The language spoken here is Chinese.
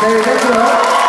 再一次开始了